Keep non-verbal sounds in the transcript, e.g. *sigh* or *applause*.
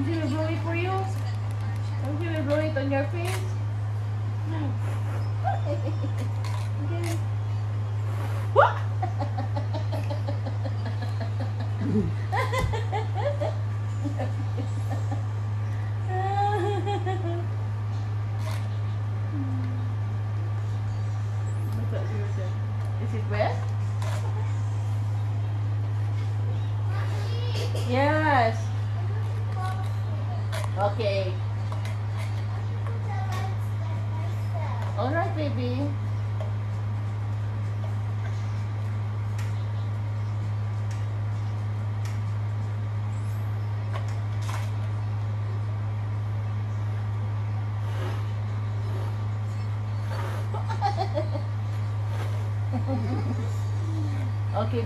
Momsy will blow it for you. Momsy will blow it on your face. okay. *laughs* What? Is it wet? Okay. All right, baby. *laughs* okay.